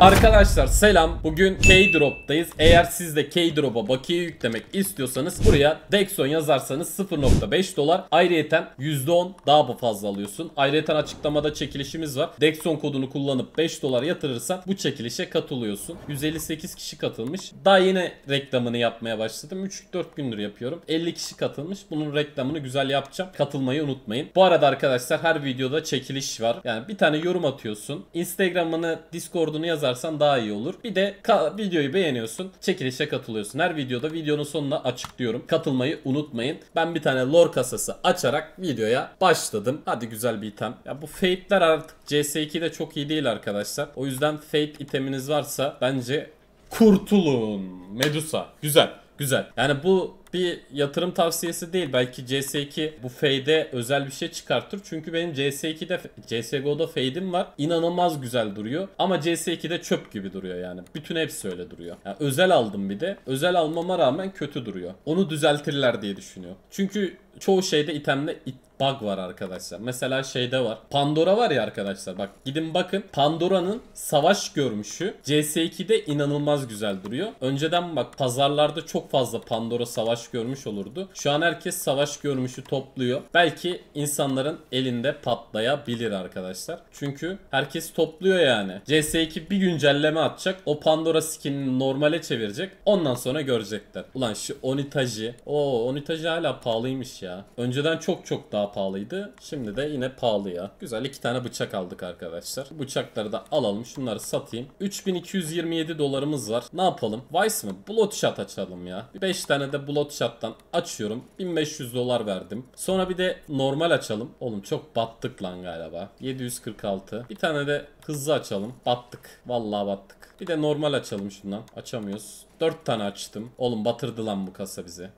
Arkadaşlar selam. Bugün K-Drop'tayız. Eğer siz de K-Drop'a bakiye yüklemek istiyorsanız buraya Dexon yazarsanız 0.5 dolar. Ayrıyeten %10 daha fazla alıyorsun. Ayrıyeten açıklamada çekilişimiz var. Dexon kodunu kullanıp 5 dolar yatırırsan bu çekilişe katılıyorsun. 158 kişi katılmış. Daha yine reklamını yapmaya başladım. 3-4 gündür yapıyorum. 50 kişi katılmış. Bunun reklamını güzel yapacağım. Katılmayı unutmayın. Bu arada arkadaşlar her videoda çekiliş var. Yani bir tane yorum atıyorsun. Instagram'ını, Discord'unu yazarsan daha iyi olur. Bir de videoyu beğeniyorsun. Çekilişe katılıyorsun. Her videoda videonun sonuna açıklıyorum. Katılmayı unutmayın. Ben bir tane lore kasası açarak videoya başladım. Hadi güzel bir item. Ya bu fate'ler artık CS2'de çok iyi değil arkadaşlar. O yüzden fate iteminiz varsa bence kurtulun. Medusa. Güzel. Güzel. Yani bu bir yatırım tavsiyesi değil. Belki CS2 bu fade'e özel bir şey çıkartır. Çünkü benim CS2'de CSGO'da fade'im var. İnanılmaz güzel duruyor. Ama CS2'de çöp gibi duruyor yani. Bütün hepsi öyle duruyor. Yani özel aldım bir de. Özel almama rağmen kötü duruyor. Onu düzeltirler diye düşünüyor. Çünkü çoğu şeyde itemde it bug var arkadaşlar. Mesela şeyde var. Pandora var ya arkadaşlar. Bak gidin bakın. Pandora'nın savaş görmüşü CS2'de inanılmaz güzel duruyor. Önceden bak pazarlarda çok fazla Pandora savaş görmüş olurdu. Şu an herkes savaş görmüşü topluyor. Belki insanların elinde patlayabilir arkadaşlar. Çünkü herkes topluyor yani. CS2 bir güncelleme atacak. O Pandora skinini normale çevirecek. Ondan sonra görecekler. Ulan şu Onitaji. O Onitaji hala pahalıymış ya. Önceden çok çok daha pahalıydı. Şimdi de yine pahalı ya. Güzel iki tane bıçak aldık arkadaşlar. Bıçakları da alalım. Şunları satayım. 3227 dolarımız var. Ne yapalım? Vice mı? Bloodshot açalım ya. Bir 5 tane de Bloodshot'tan açıyorum. 1500 dolar verdim. Sonra bir de normal açalım. Oğlum çok battık lan galiba. 746. Bir tane de hızlı açalım. Battık. Vallahi battık. Bir de normal açalım şundan. Açamıyoruz. 4 tane açtım. Oğlum batırdı lan bu kasa bizi.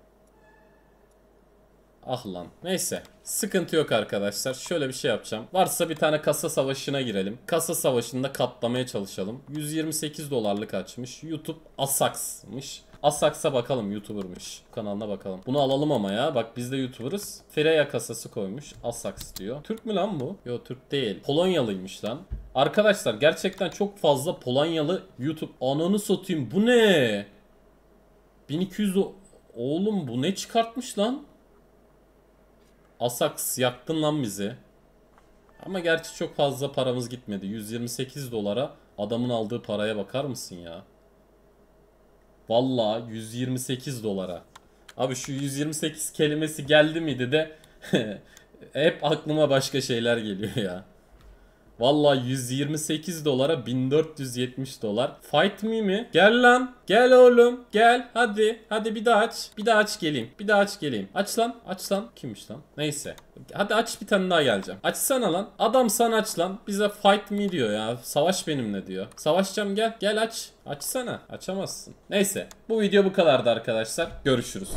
Ah lan. Neyse. Sıkıntı yok arkadaşlar. Şöyle bir şey yapacağım. Varsa bir tane kasa savaşına girelim. Kasa savaşında katlamaya çalışalım. 128 dolarlık açmış. YouTube Asax'mış. Asax'a bakalım YouTuber'mış. Kanalına bakalım. Bunu alalım ama ya. Bak biz de YouTuber'ız. Freya kasası koymuş. Asax diyor. Türk mü lan bu? Yok Türk değil. Polonyalıymış lan. Arkadaşlar gerçekten çok fazla Polonyalı YouTube. Ananı satayım. Bu ne? 1200 o- Oğlum bu ne çıkartmış lan? Asax yaktın lan bizi. Ama gerçi çok fazla paramız gitmedi. 128 dolara adamın aldığı paraya bakar mısın ya? Vallahi 128 dolara. Abi şu 128 kelimesi geldi miydi de hep aklıma başka şeyler geliyor ya. Vallahi 128 dolara 1470 dolar. Fight me mi? Gel lan. Gel oğlum. Gel. Hadi. Hadi bir daha aç. Bir daha aç geleyim. Bir daha aç geleyim. Aç lan. Aç lan. Kimmiş lan? Neyse. Hadi aç bir tane daha geleceğim. Açsana lan. Adam sana aç lan. Bize fight me diyor ya. Savaş benimle diyor. Savaşacağım gel. Gel aç. Açsana. Açamazsın. Neyse. Bu video bu kadardı arkadaşlar. Görüşürüz.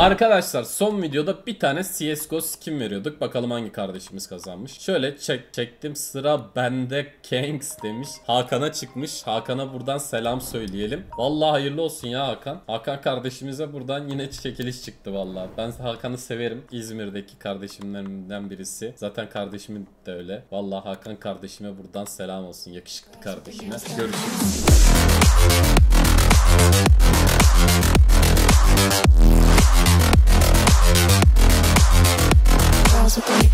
Arkadaşlar son videoda bir tane CSGO skin veriyorduk. Bakalım hangi kardeşimiz kazanmış. Şöyle çek çektim sıra bende Kanks demiş. Hakan'a çıkmış. Hakan'a buradan selam söyleyelim. Vallahi hayırlı olsun ya Hakan. Hakan kardeşimize buradan yine çekiliş çıktı vallahi. Ben Hakan'ı severim. İzmir'deki kardeşimlerimden birisi. Zaten kardeşimin de öyle. Vallahi Hakan kardeşime buradan selam olsun. Yakışıklı kardeşime. Görüşürüz. possible.